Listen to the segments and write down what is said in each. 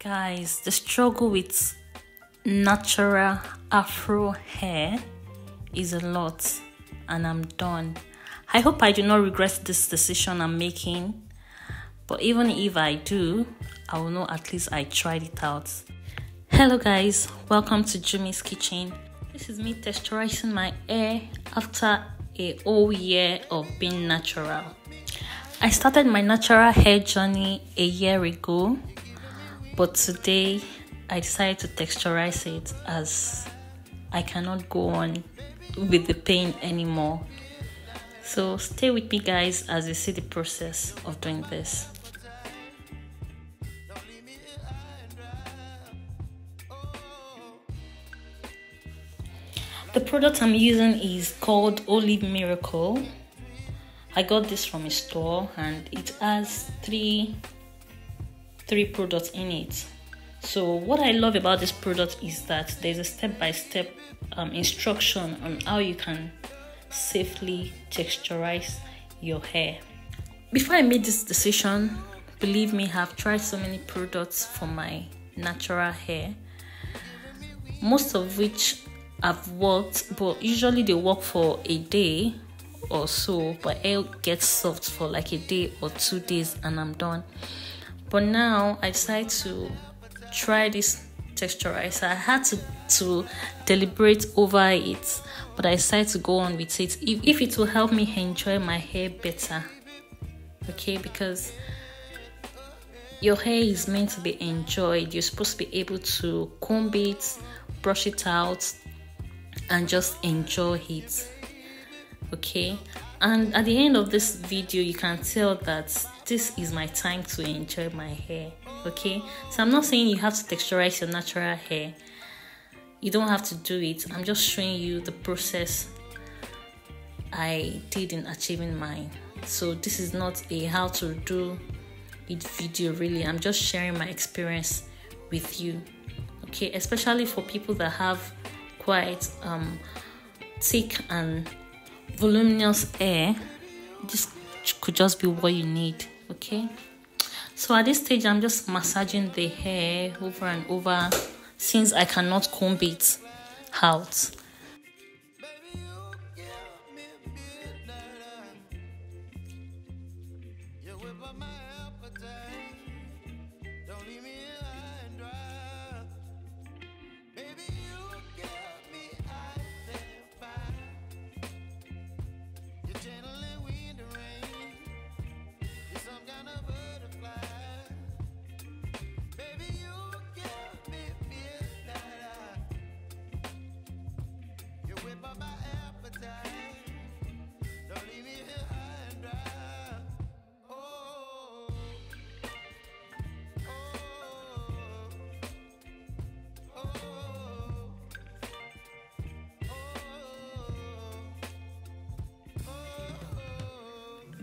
Guys, the struggle with natural afro hair is a lot, and I'm done. I hope I do not regret this decision I'm making, but even if I do, I will know at least I tried it out. Hello, guys, welcome to Jhummy's Kitchen. This is me texturizing my hair after a whole year of being natural. I started my natural hair journey a year ago but today I decided to texturize it as I cannot go on with the pain anymore. So stay with me guys as you see the process of doing this. The product I'm using is called Olive Miracle. I got this from a store and it has three three products in it. So what I love about this product is that there's a step-by-step um, instruction on how you can safely texturize your hair. Before I made this decision, believe me, I've tried so many products for my natural hair, most of which have worked, but usually they work for a day or so, but hair gets soft for like a day or two days and I'm done. But now I decided to try this texturizer. I had to, to deliberate over it, but I decided to go on with it if, if it will help me enjoy my hair better. Okay, because your hair is meant to be enjoyed. You're supposed to be able to comb it, brush it out, and just enjoy it. Okay, and at the end of this video, you can tell that this is my time to enjoy my hair okay? So i'm not saying you have to texturize your natural hair. You don't have to do it. I'm just showing you the process i did in achieving mine. So this is not a how to do it video really. I'm just sharing my experience with you okay? Especially for people that have quite um thick and voluminous hair this could just be what you need okay. So at this stage i'm just massaging the hair over and over since i cannot comb it out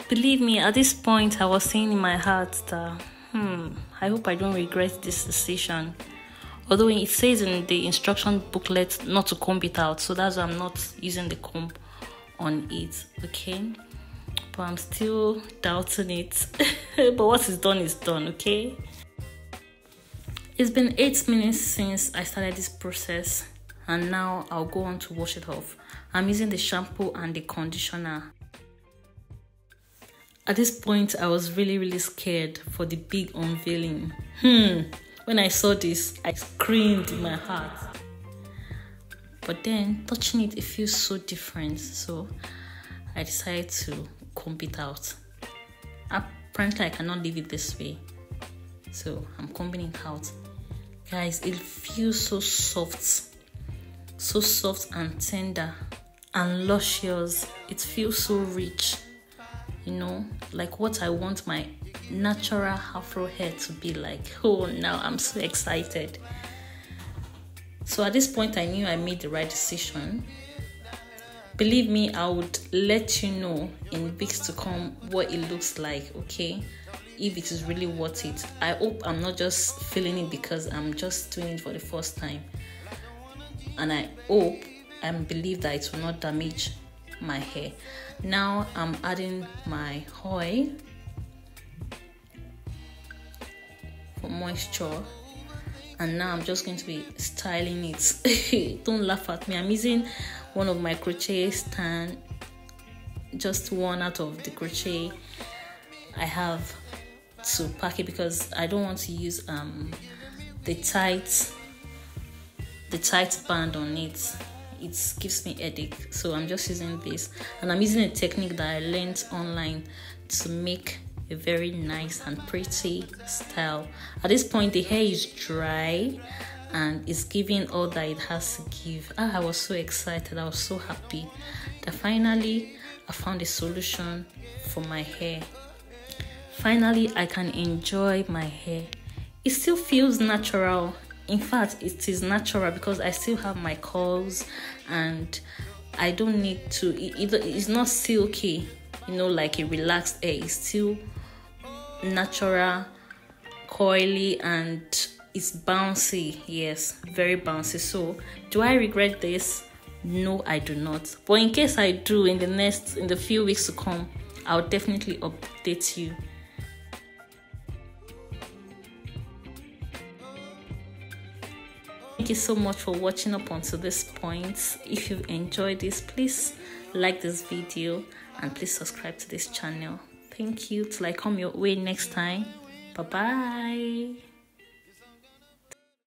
Believe me, at this point, I was saying in my heart that, hmm, I hope I don't regret this decision. Although it says in the instruction booklet not to comb it out, so that's why I'm not using the comb on it, okay? But I'm still doubting it. but what is done is done, okay? It's been 8 minutes since I started this process, and now I'll go on to wash it off. I'm using the shampoo and the conditioner at this point, I was really, really scared for the big unveiling. Hmm, when I saw this, I screamed in my heart. But then, touching it, it feels so different. So I decided to comb it out. Apparently, I cannot leave it this way. So I'm combing it out. Guys, it feels so soft. So soft and tender and luscious. It feels so rich you know, like what I want my natural afro hair to be like. Oh, now I'm so excited. So at this point, I knew I made the right decision. Believe me, I would let you know in weeks to come what it looks like, okay? If it is really worth it. I hope I'm not just feeling it because I'm just doing it for the first time. And I hope and believe that it will not damage my hair now i'm adding my oil for moisture and now I'm just going to be styling it. Don't laugh at me. I'm using one of my crochet stand, just one out of the crochet I have to pack it because I don't want to use um the tight the tight band on it it gives me headache. So i'm just using this. And i'm using a technique that i learned online to make a very nice and pretty style. At this point the hair is dry and it's giving all that it has to give. Ah, i was so excited. I was so happy that finally i found a solution for my hair. Finally i can enjoy my hair. It still feels natural in fact it is natural because i still have my curls and i don't need to it, it's not silky you know like a relaxed hair it's still natural coily and it's bouncy. Yes very bouncy. So do i regret this? No i do not. But in case i do in the next in the few weeks to come i'll definitely update you Thank you so much for watching up until this point. If you enjoyed this, please like this video and please subscribe to this channel. Thank you till I come your way next time. Bye bye.